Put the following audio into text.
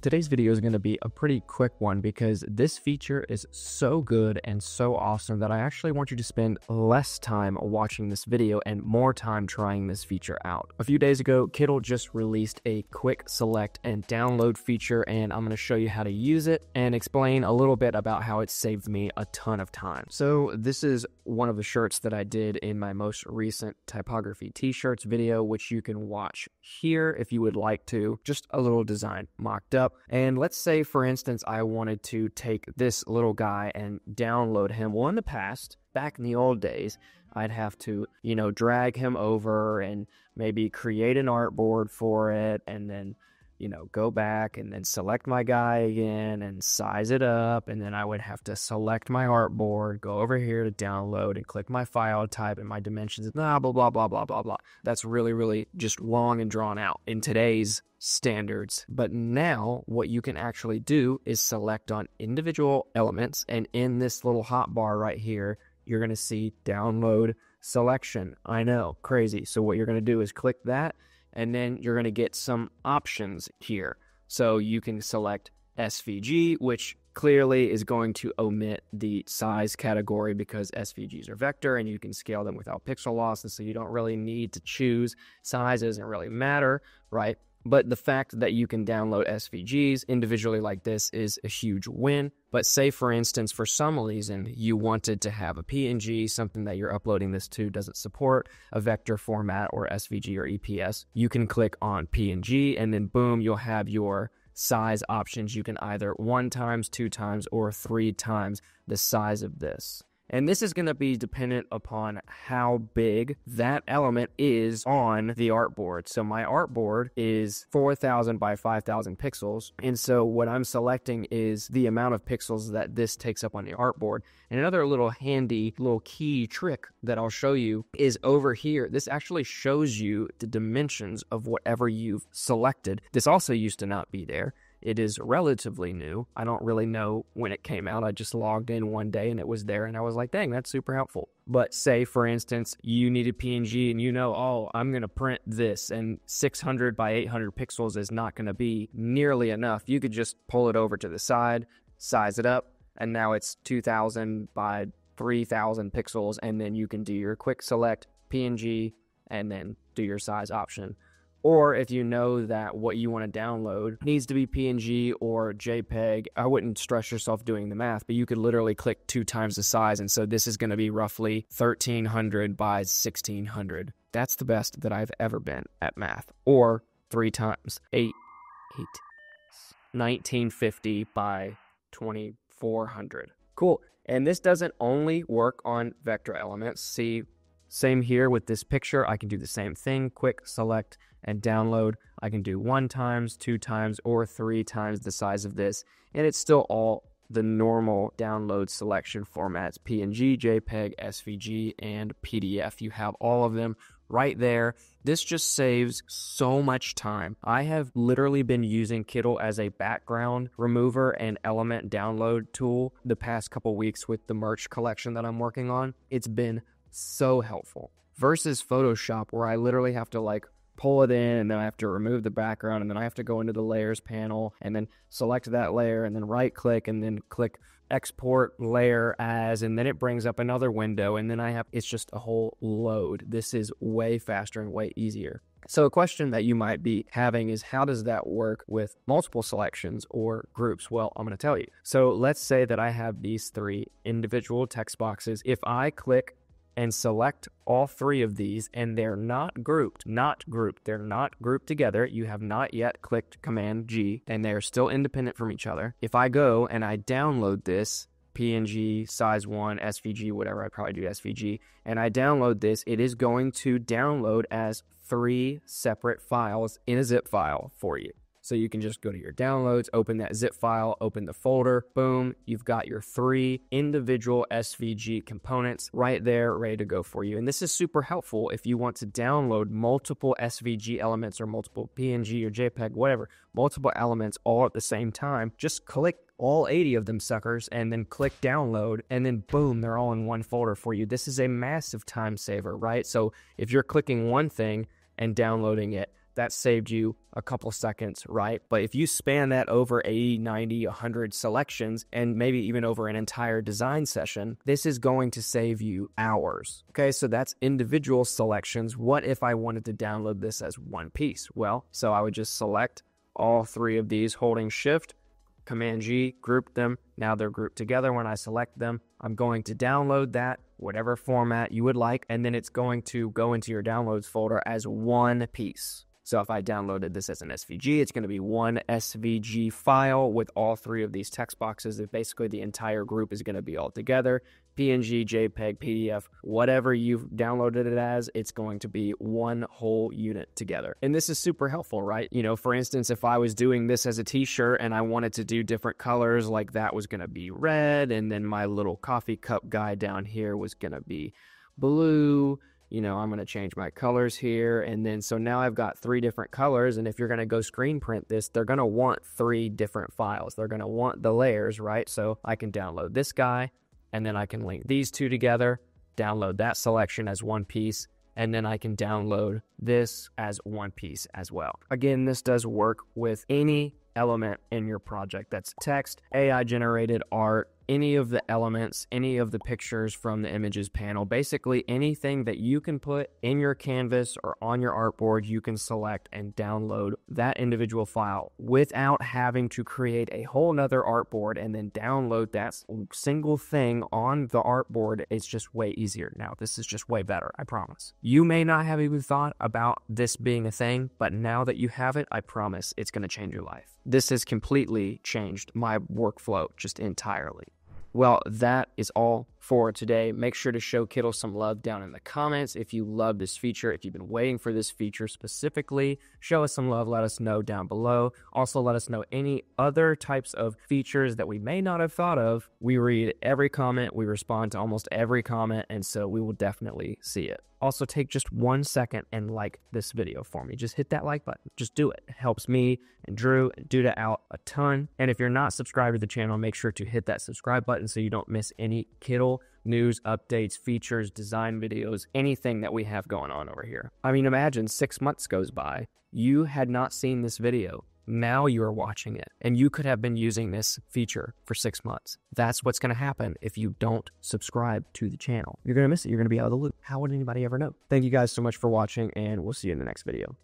Today's video is going to be a pretty quick one because this feature is so good and so awesome that I actually want you to spend less time watching this video and more time trying this feature out. A few days ago, Kittl just released a quick select and download feature and I'm going to show you how to use it and explain a little bit about how it saved me a ton of time. So this is one of the shirts that I did in my most recent typography t-shirts video, which you can watch here if you would like to. Just a little design mocked up up. And let's say, for instance, I wanted to take this little guy and download him. Well, in the past, back in the old days, I'd have to, you know, drag him over and maybe create an artboard for it and then you know, go back and then select my guy again and size it up. And then I would have to select my artboard, go over here to download and click my file type and my dimensions, blah, blah, blah, blah, blah, blah, blah. That's really, really just long and drawn out in today's standards. But now what you can actually do is select on individual elements. And in this little hotbar right here, you're going to see download selection. I know, crazy. So what you're going to do is click that and then you're going to get some options here. So you can select SVG, which clearly is going to omit the size category because SVGs are vector and you can scale them without pixel loss. And so you don't really need to choose. Size doesn't really matter, right? But the fact that you can download SVGs individually like this is a huge win. But say, for instance, for some reason you wanted to have a PNG, something that you're uploading this to doesn't support a vector format or SVG or EPS, you can click on PNG and then boom, you'll have your size options. You can either one times, two times, or three times the size of this. And this is going to be dependent upon how big that element is on the artboard. So my artboard is 4,000 by 5,000 pixels. And so what I'm selecting is the amount of pixels that this takes up on the artboard. And another little handy little key trick that I'll show you is over here. This actually shows you the dimensions of whatever you've selected. This also used to not be there. It is relatively new. I don't really know when it came out. I just logged in one day and it was there, and I was like, dang, that's super helpful. But say, for instance, you needed PNG and you know, oh, I'm going to print this, and 600 by 800 pixels is not going to be nearly enough. You could just pull it over to the side, size it up, and now it's 2000 by 3000 pixels, and then you can do your quick select PNG and then do your size option. Or if you know that what you want to download needs to be PNG or JPEG, I wouldn't stress yourself doing the math, but you could literally click two times the size. And so this is going to be roughly 1300 by 1600. That's the best that I've ever been at math. Or three times eight, eight, 1950 by 2400. Cool. And this doesn't only work on vector elements. See, same here with this picture. I can do the same thing. Quick select and download. I can do one times, two times, or three times the size of this. And it's still all the normal download selection formats PNG, JPEG, SVG, and PDF. You have all of them right there. This just saves so much time. I have literally been using Kittl as a background remover and element download tool the past couple weeks with the merch collection that I'm working on. It's been so helpful versus Photoshop where I literally have to like pull it in and then I have to remove the background and then I have to go into the layers panel and then select that layer and then right click and then click export layer as and then it brings up another window and then I have it's just a whole load. This is way faster and way easier. So a question that you might be having is how does that work with multiple selections or groups? Well, I'm going to tell you. So let's say that I have these three individual text boxes. If I click and select all three of these and they're not grouped, not grouped, they're not grouped together. You have not yet clicked Command G and they're still independent from each other. If I go and I download this, PNG, size 1, SVG, whatever, I probably do SVG, and I download this, it is going to download as three separate files in a zip file for you. So you can just go to your downloads, open that zip file, open the folder, boom, you've got your three individual SVG components right there ready to go for you. And this is super helpful if you want to download multiple SVG elements or multiple PNG or JPEG, whatever, multiple elements all at the same time. Just click all 80 of them suckers and then click download and then boom they're all in one folder for you this is a massive time saver right so if you're clicking one thing and downloading it that saved you a couple seconds, right? But if you span that over 80, 90, 100 selections, and maybe even over an entire design session, this is going to save you hours. Okay, so that's individual selections. What if I wanted to download this as one piece? Well, so I would just select all three of these holding shift, Command G, group them. Now they're grouped together. When I select them, I'm going to download that, whatever format you would like, and then it's going to go into your downloads folder as one piece. So if I downloaded this as an SVG, it's going to be one SVG file with all three of these text boxes. If basically the entire group is going to be all together. PNG, JPEG, PDF, whatever you've downloaded it as, it's going to be one whole unit together. And this is super helpful, right? You know, for instance, if I was doing this as a t shirt and I wanted to do different colors, like that was going to be red, and then my little coffee cup guy down here was going to be blue you know, I'm going to change my colors here. And then, so now I've got three different colors. And if you're going to go screen print this, they're going to want three different files. They're going to want the layers, right? So I can download this guy and then I can link these two together, download that selection as one piece, and then I can download this as one piece as well. Again, this does work with any element in your project that's text, AI generated art, any of the elements, any of the pictures from the images panel, basically anything that you can put in your canvas or on your artboard, you can select and download that individual file without having to create a whole nother artboard and then download that single thing on the artboard. It's just way easier. Now, this is just way better, I promise. You may not have even thought about this being a thing, but now that you have it, I promise it's going to change your life. This has completely changed my workflow just entirely. Well, that is all for today. Make sure to show Kittl some love down in the comments if you love this feature. If you've been waiting for this feature specifically, show us some love. Let us know down below. Also, let us know any other types of features that we may not have thought of. We read every comment, we respond to almost every comment, and so we will definitely see it. Also, take just one second and like this video for me. Just hit that like button. Just do it. It helps me and Drew and Duda out a ton. And if you're not subscribed to the channel, make sure to hit that subscribe button so you don't miss any News, updates, features, design videos, anything that we have going on over here. I mean, imagine six months goes by, you had not seen this video. Now you are watching it, and you could have been using this feature for six months. That's what's going to happen if you don't subscribe to the channel. You're going to miss it. You're going to be out of the loop. How would anybody ever know? Thank you guys so much for watching, and we'll see you in the next video.